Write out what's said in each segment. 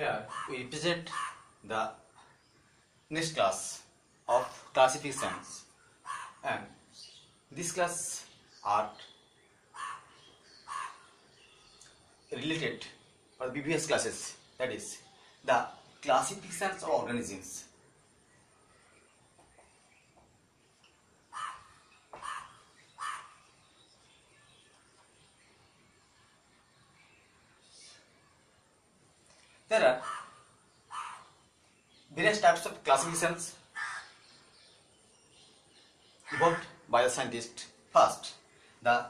Here we represent the next class of classifications and this class are related or the previous classes that is the classifications of organisms There are various types of classifications evolved by the scientist. First, the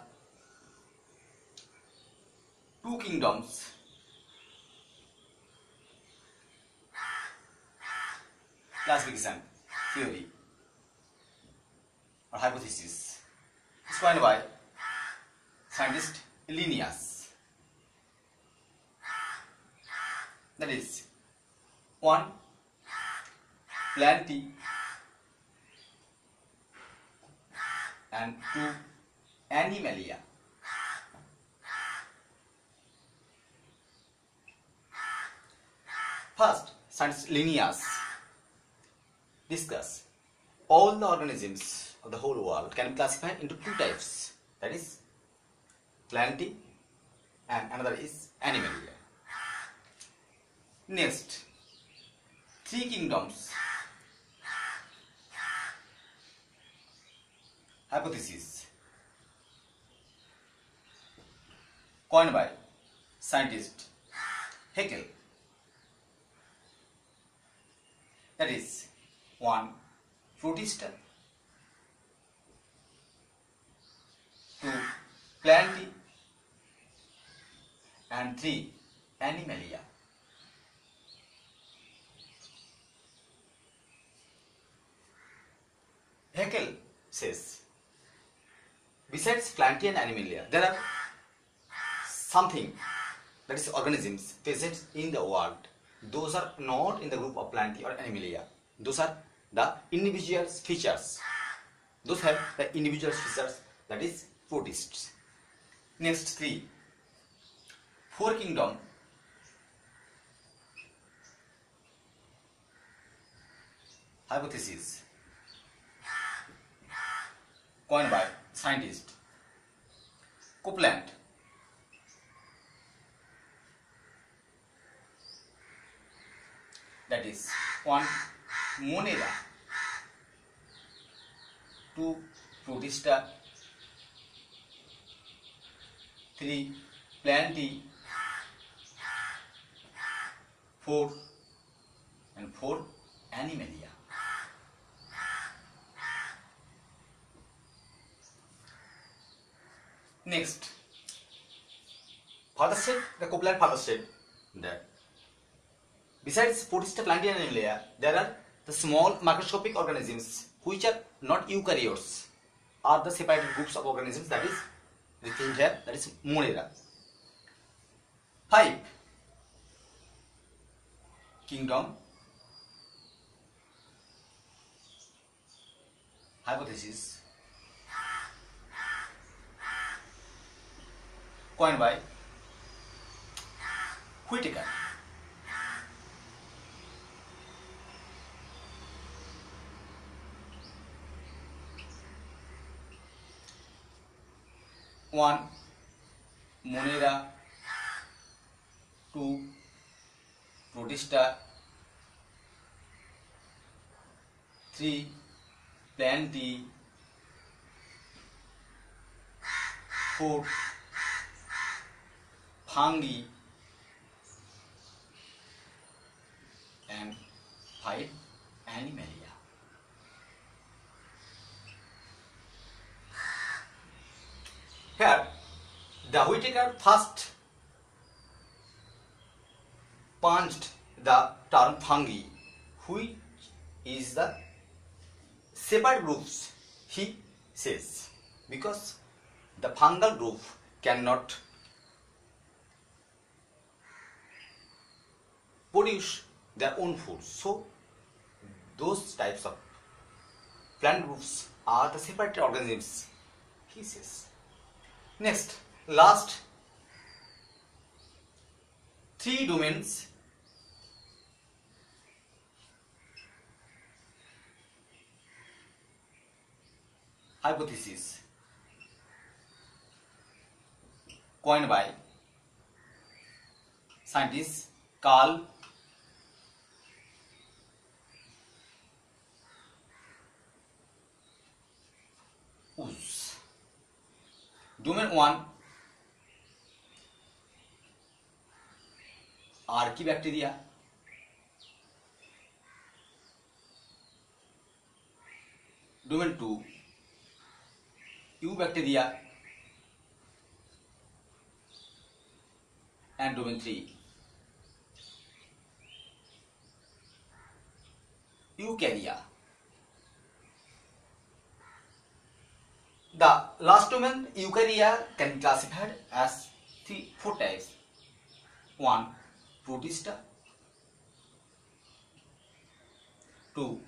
two kingdoms classification theory or hypothesis explained by scientist Linnaeus. that is 1 plenty and 2 animalia first since linnaeus discuss all the organisms of the whole world can be classified into two types that is plenty and another is animalia Next, three kingdoms. Hypothesis coined by scientist Haeckel. That is one protista, two planty, and three animalia. Haeckel says, besides Plantae and Animalia, there are something that is organisms present in the world. Those are not in the group of Plantae or Animalia. Those are the individual features. Those have the individual features that is protists. Next three, four kingdom hypothesis coined by scientist Copeland. That is one monera, two protista, three planty, four and four animalia. Next. Father state, the coplant father state. There. Besides protista plantae and layer, there are the small microscopic organisms which are not eukaryotes, are the separated groups of organisms that is written here, that is Monera. Five. Kingdom. Hypothesis. coined by Whitaker. One, Monera. Two, Protista. Three, Plan D. Four. Fungi and 5 Animalia. Here the Whitaker first punched the term fungi which is the separate groups he says because the fungal group cannot produce their own food. So those types of plant groups are the separate organisms, he says. Next, last three domains hypothesis coined by scientist Carl domain one archaebacteria domain two eubacteria and domain three eukarya The last men eukarya can be classified as three, four types. One, protista. Two,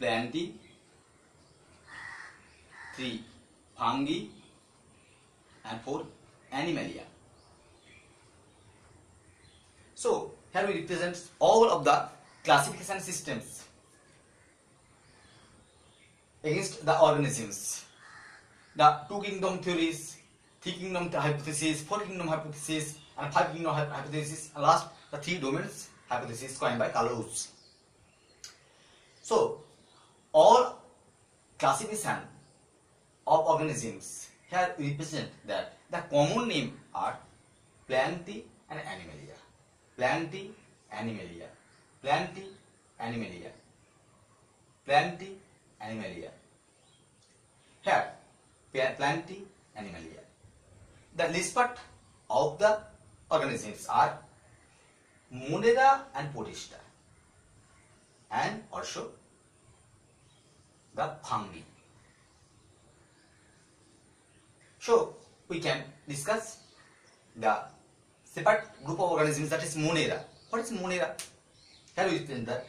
plantae. Three, fungi. And four, animalia. So here we represent all of the classification systems against the organisms. The two kingdom theories, three kingdom hypothesis, four kingdom hypothesis, and five kingdom hypothesis, and last the three domains hypothesis coined by Kalush. So, all classification of organisms here represent that the common name are Plantae and Animalia. Plantae, Animalia. Plantae, Animalia. Plantae, Animalia. Here, Plantae Animalia. The least part of the organisms are Monera and Podista and also the fungi. So, we can discuss the separate group of organisms that is Monera. What is Monera? Here we explain the.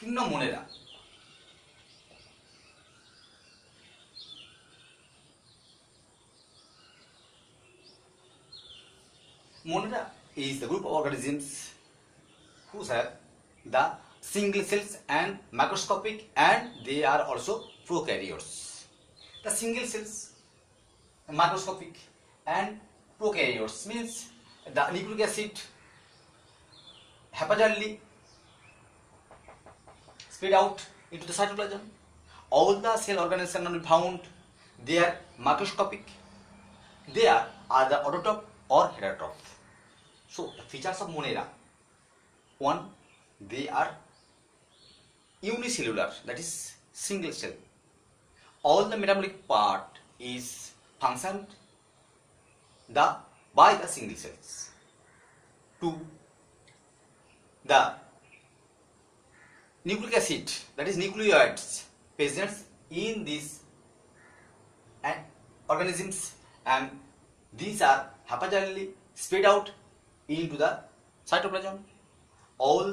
কিংবা Monera Monera is the group of organisms who have the single cells and macroscopic and they are also prokaryotes. The single cells, macroscopic and prokaryotes means the nucleic acid spread out into the cytoplasm. All the cell organisms are found. They are macroscopic. They are either autotroph or heterotroph. So the features of Monera, one, they are unicellular, that is single cell. All the metabolic part is functioned the by the single cells. Two, the nucleic acid that is nucleoids present in these and organisms and these are haphazardly spread out into the cytoplasm all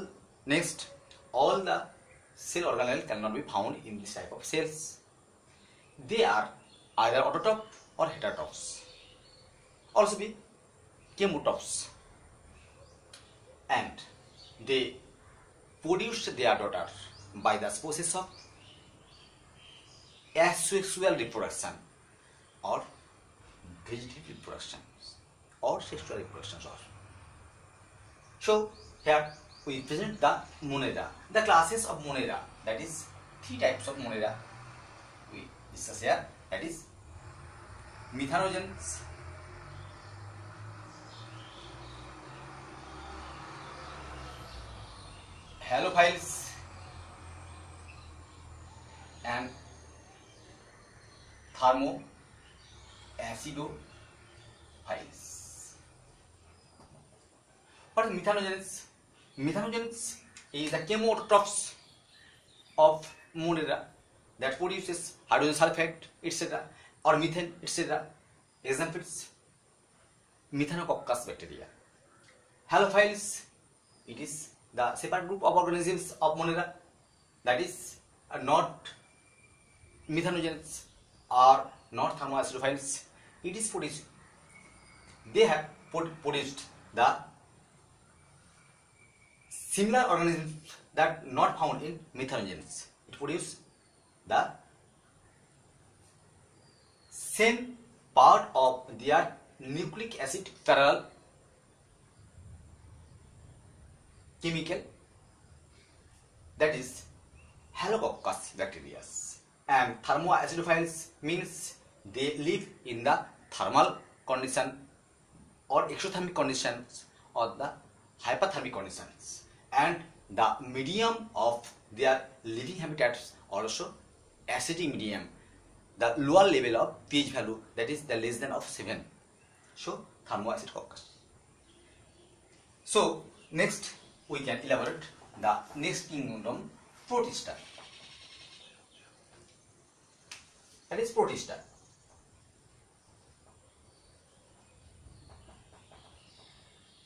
next all the cell organelles cannot be found in this type of cells they are either autotroph or heterotrophs also be chemotrophs and they produced their daughter by the process of asexual reproduction or vegetative reproduction or sexual reproduction. So here we present the monera, the classes of monera that is three types of monera we discuss here that is methanogens, halophiles and thermoacidophiles what is methanogens methanogens is the chemotrophs of monera that produces hydrogen sulfide etc or methane etc examples methanococcus bacteria halophiles it is the separate group of organisms of Monera that is uh, not methanogens or not thermoacetophiles. It is produced. They have produced the similar organisms that not found in methanogens. It produces the same part of their nucleic acid parallel chemical that is Halococcus bacteria and thermoacidophiles means they live in the thermal condition or exothermic conditions or the hypothermic conditions and the medium of their living habitats also acidic medium the lower level of pH value that is the less than of 7 so thermoacid coccus so next we can elaborate the next kingdom protista that is protista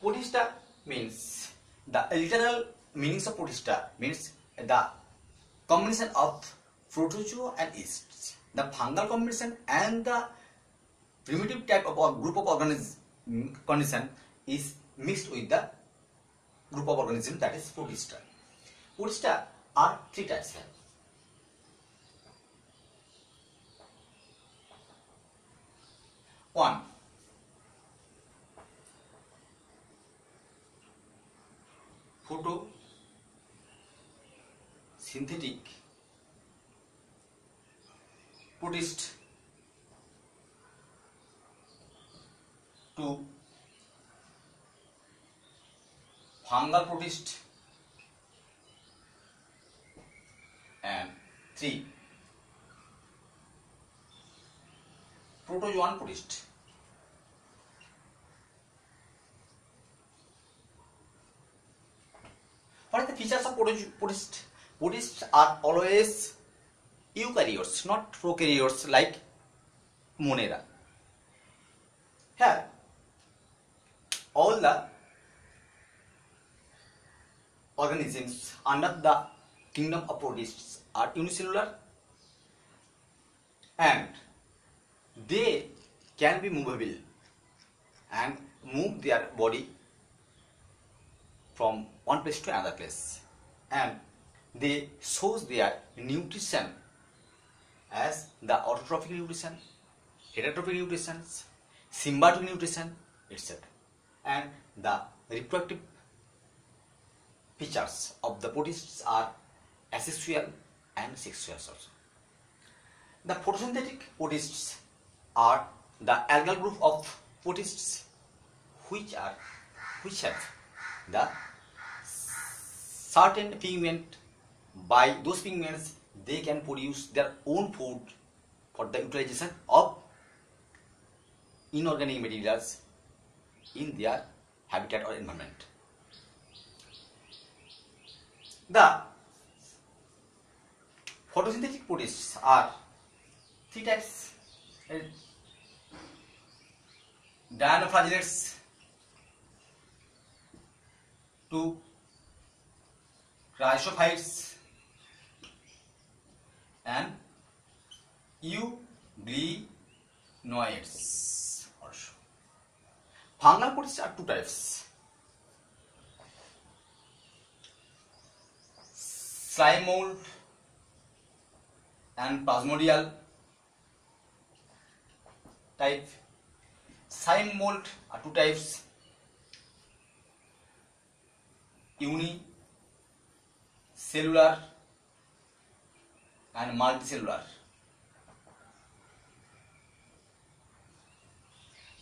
protista means the literal meanings of protista means the combination of protozoa and yeast the fungal combination and the primitive type of or group of organism condition is mixed with the group of organism that is protista. Protista are three types here. One, photo synthetic protist two fungal protist and three protozoan protist what are the features of protist protists are always eukaryotes not prokaryotes like monera here all the organisms under the kingdom of protists are unicellular and they can be movable and move their body from one place to another place and they source their nutrition as the autotrophic nutrition, heterotrophic nutrition, symbiotic nutrition, etc. And the reproductive features of the protists are asexual and sexual also. The photosynthetic protists are the algal group of protists which are which have the certain pigment by those pigments they can produce their own food for the utilization of inorganic materials in their habitat or environment. The photosynthetic protists are three types dinoflagellates two chrysophytes and euglenoids also fungal protists are two types thymoid and plasmodial type thymoid are two types unicellular and multicellular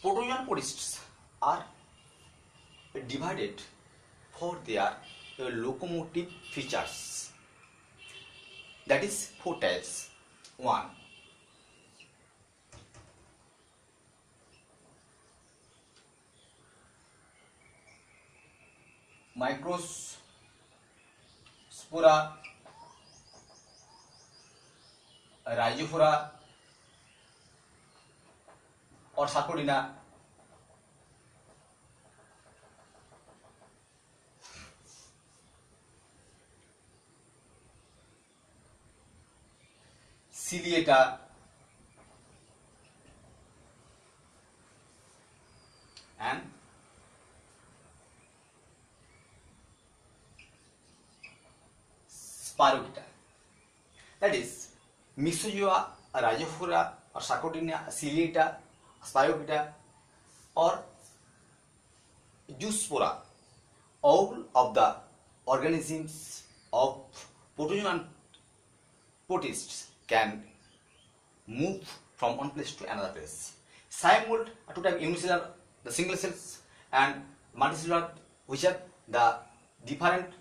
protozoan polysts are divided for their locomotive features that is four types one microspora rhizophora और sarcodina ciliata, and spirochete. That is Mixozoa, Rhizophora or Sarcodynia, ciliata, spirochete or Zoospora, all of the organisms of protozoan and protists can move from one place to another place. Simult two type unicellular, the single cells and multicellular which are the different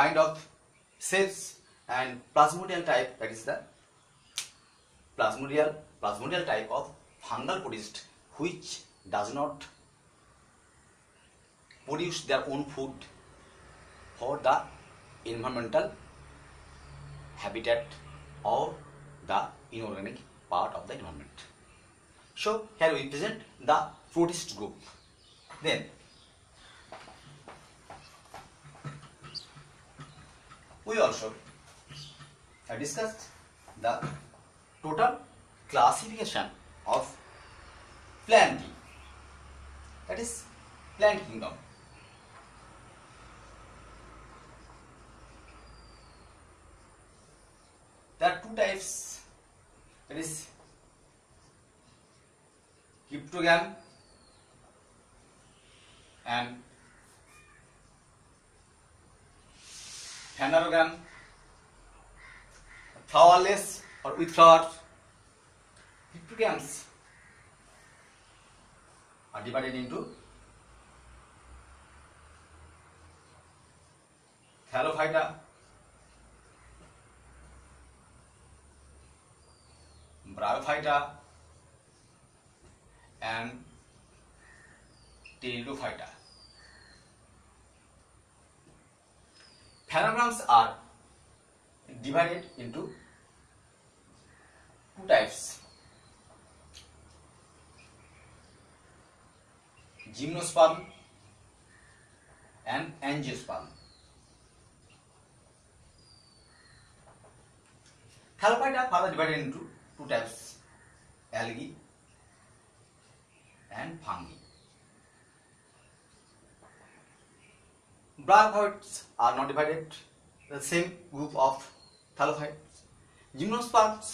kind of cells and plasmodial type that is the plasmodial plasmodial type of fungal protist which does not produce their own food for the environmental habitat Or the inorganic part of the environment. So here we present the proteist group. Then we also have discussed the total classification of planting that is plant kingdom there are two types that is cryptogram and phanerogram flowerless or with flower cryptograms are divided into thallophyta bryophyta and pteridophyta. Phanograms are divided into two types. Gymnosperm and angiosperm. Thalophyta further divided into two types algae and fungi. Brachioids are not divided the same group of thallophytes. Gymnosperms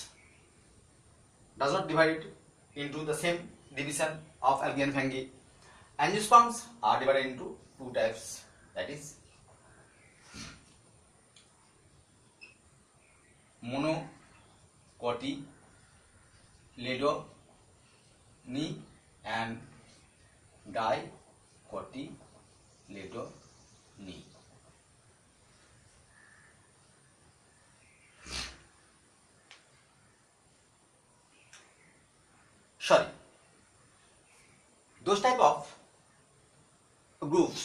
does not divide into the same division of algae and fungi. Angiosperms are divided into two types that is monocotyledons लेडोनी and dicotyledonae sorry those type of groups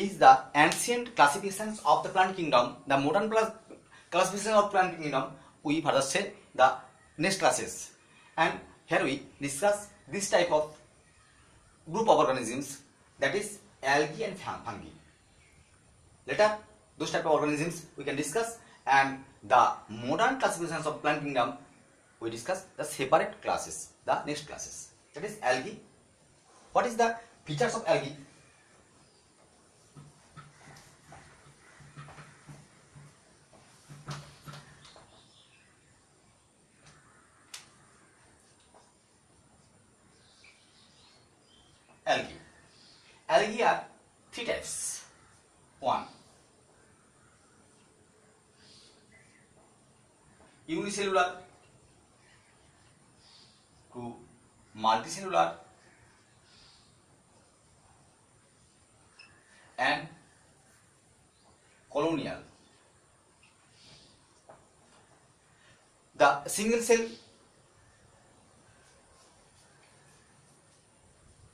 is the ancient classifications of the plant kingdom the modern classification of plant kingdom we further say the next classes and here we discuss this type of group of organisms that is algae and fungi. Later those type of organisms we can discuss and the modern classifications of plant kingdom we discuss the separate classes the next classes that is algae. What is the features of algae? algae. Algae are three types. One, unicellular. Two, multicellular. And colonial. The single cell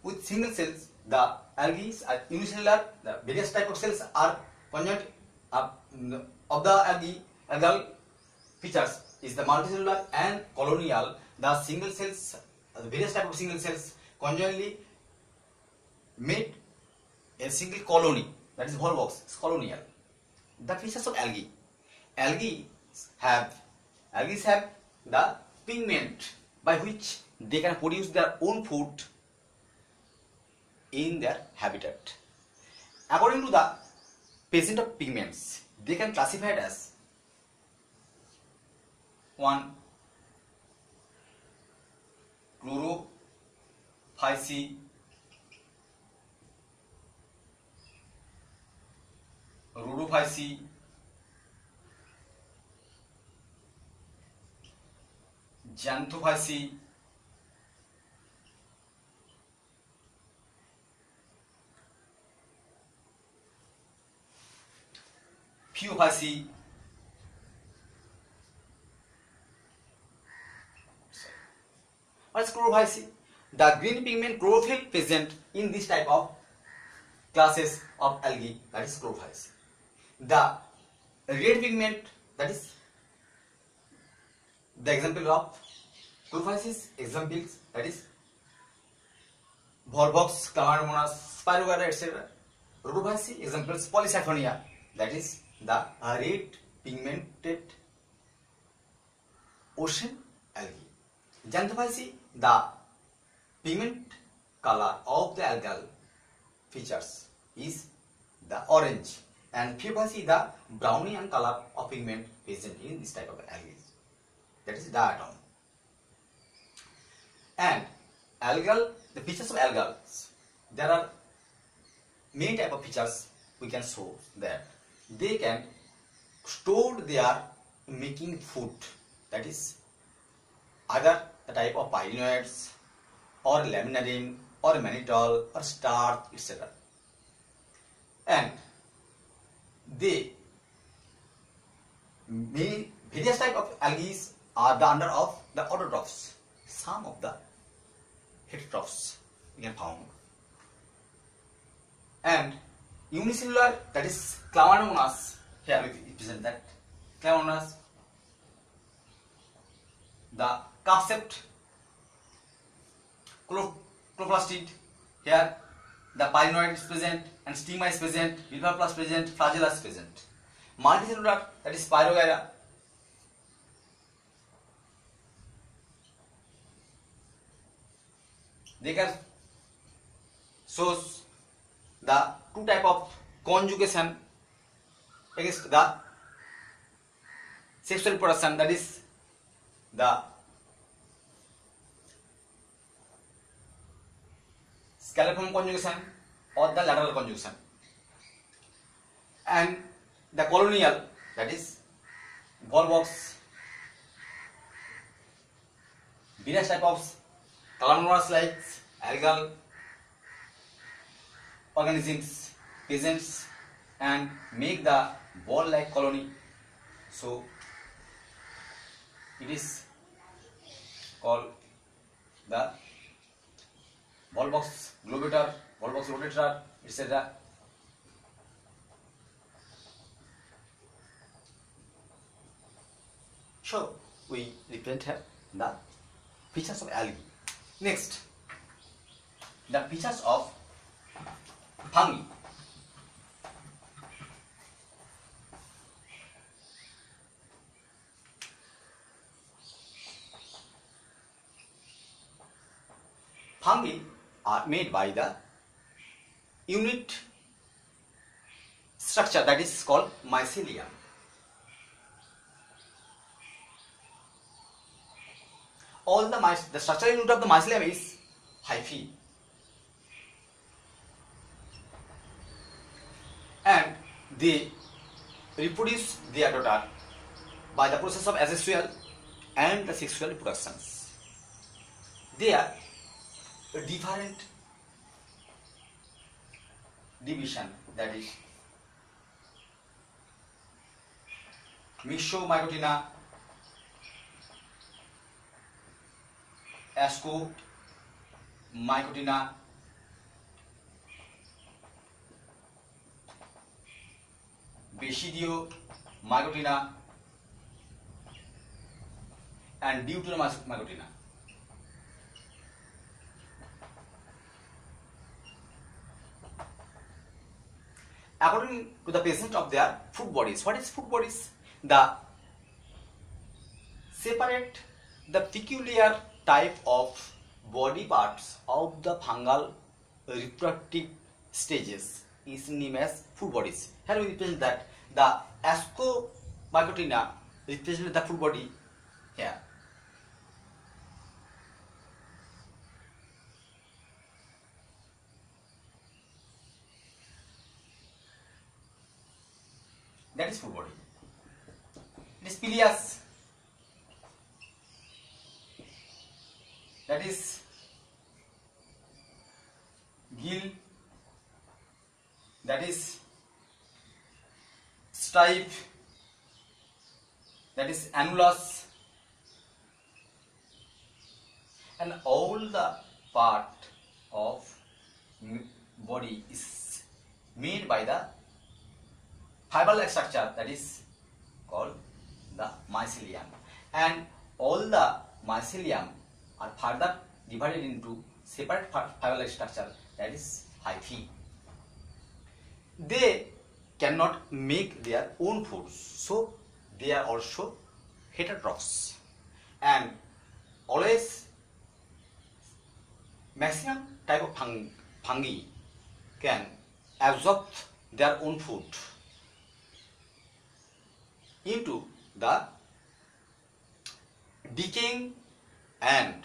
with single cells, the algae are unicellular, the various type of cells are conjoint of, of the algae, algal features is the multicellular and colonial, the single cells, the various type of single cells conjointly made a single colony, that is volvox, is colonial. The features of algae. Algae have, algae have the pigment by which they can produce their own food in their habitat. According to the patient of pigments, they can classify it as one chlorophyce rhodophyce xanthophyce phaeophyceae chlorophyceae the green pigment chlorophyll present in this type of classes of algae that is chlorophyceae the red pigment that is the example of chlorophyceae examples that is volvox chlamydomonas et cetera rhodophyceae examples polysiphonia that is the red pigmented ocean algae xanthophysi the pigment color of the algal features is the orange and phaeophysi the brownian color of pigment present in this type of algae that is diatom and algal the features of algal there are many type of features we can show there they can store their making food that is other type of pyrenoids or laminarin or mannitol or starch etc and they various type of algae are the under of the autotrophs some of the heterotrophs we can found and unicellular that is clavamonas here we represent that clavamonas the concept. shaped here the pyrenoid is present and stigma is present vulvar present flagella is present multicellular that is pyrogyra they can shows the two type of conjugation against the sexual production that is the scalophone conjugation or the lateral conjugation and the colonial that is box various type of columnar like algal organisms peasants and make the ball like colony. So it is called the ball box globator, ball box rotator, etc. So we represent the features of algae. Next, the features of fungi. Fungi are made by the unit structure that is called mycelium. All the, the structural unit of the mycelium is hyphae. And they reproduce their daughter by the process of asexual and the sexual reproductions. They are different division that is Myxomycotina, Ascomycotina, Basidio mycotina and Deuteromycotina. according to the presence of their food bodies. What is food bodies? The separate the peculiar type of body parts of the fungal reproductive stages is named as food bodies. Here we represent that the ascomycotina represents the food body here. that is full body. It is pileus. That is gill. That is stripe. That is annulus. And all the part of body is made by the fiber-like structure that is called the mycelium and all the mycelium are further divided into separate fiber-like structure that is hyphae. They cannot make their own food so they are also heterotrophs and always maximum type of fungi can absorb their own food into the decaying and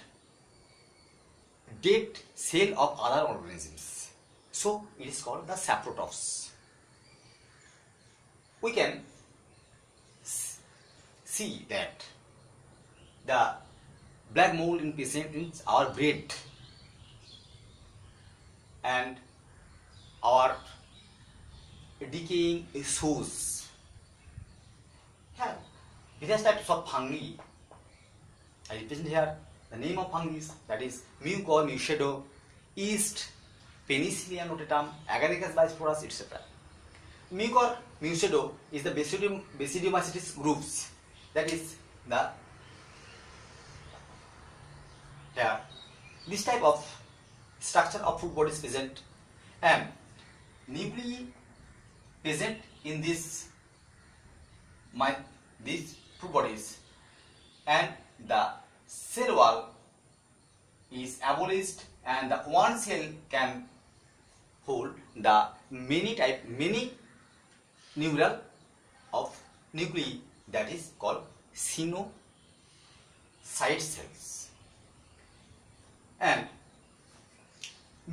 dead cell of other organisms. So it is called the saprotophs. We can see that the black mold in patient are our bread and our decaying issues have various types of fungi. I present here the name of fungi that is Muco, mucedo, yeast, penicillium notatum, agaricus bisporus, etc. Muco, mucedo is the basidium, basidiomycetes groups that is the here this type of structure of food body is present and newly present in this my these two bodies and the cell wall is abolished and the one cell can hold the many type many neural of nuclei that is called sinocyte cells and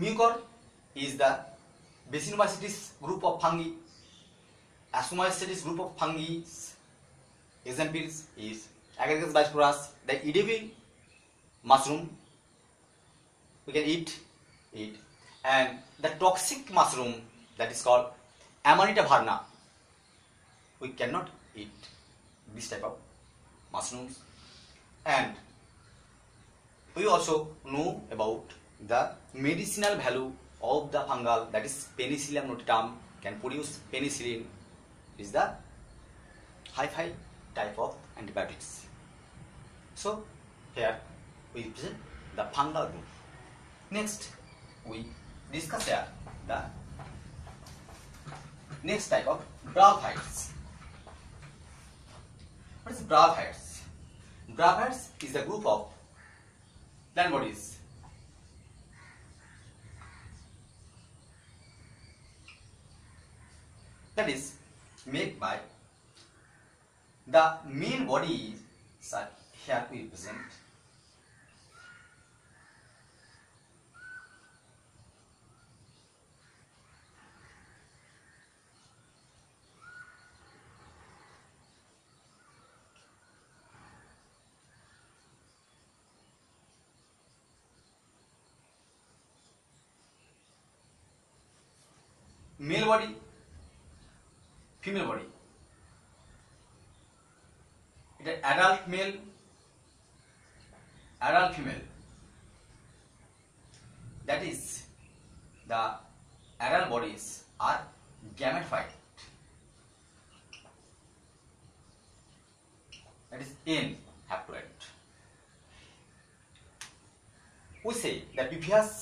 mucor is the basinomycetes group of fungi asomycetes group of fungi examples is aggregates by sporous the EDB mushroom we can eat it and the toxic mushroom that is called Amanita varna we cannot eat this type of mushrooms and we also know about the medicinal value of the fungal that is penicillium notitum can produce penicillin is the high fi type of antibiotics. So here we present the fungal group. Next we discuss here the next type of bravophytes. What is bravophytes? Bravophytes is a group of plant bodies that is made by The main body is that here we represent male body adult male, adult female. That is, the adult bodies are gametophyte. That is in haploid. We say the previous